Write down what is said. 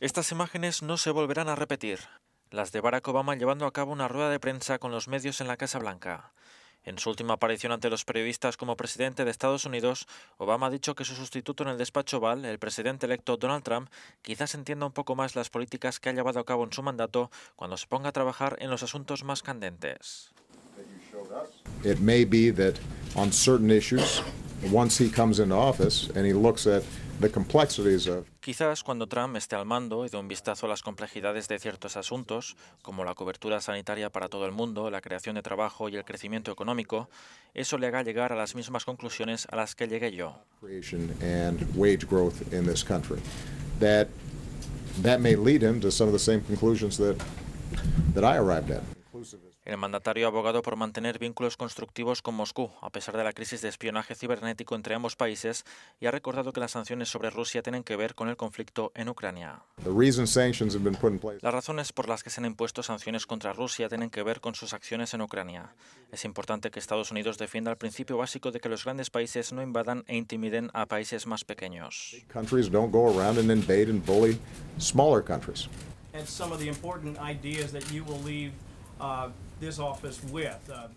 Estas imágenes no se volverán a repetir. Las de Barack Obama llevando a cabo una rueda de prensa con los medios en la Casa Blanca. En su última aparición ante los periodistas como presidente de Estados Unidos, Obama ha dicho que su sustituto en el despacho Oval, el presidente electo Donald Trump, quizás entienda un poco más las políticas que ha llevado a cabo en su mandato cuando se ponga a trabajar en los asuntos más candentes. It may be that on certain issues, once he comes into office and he looks at Quizás cuando Trump esté al mando y dé un vistazo a las complejidades de ciertos asuntos, como la cobertura sanitaria para todo el mundo, la creación de trabajo y el crecimiento económico, eso le haga llegar a las mismas conclusiones a las que llegué yo. that may lead him to some of the same conclusions that that I arrived at. El mandatario ha abogado por mantener vínculos constructivos con Moscú, a pesar de la crisis de espionaje cibernético entre ambos países, y ha recordado que las sanciones sobre Rusia tienen que ver con el conflicto en Ucrania. The reason sanctions have been put in place Las razones por las que se han impuesto sanciones contra Rusia tienen que ver con sus acciones en Ucrania. Es importante que Estados Unidos defienda el principio básico de que los grandes países no invadan e intimiden a países más pequeños. Uh, this office with. Uh,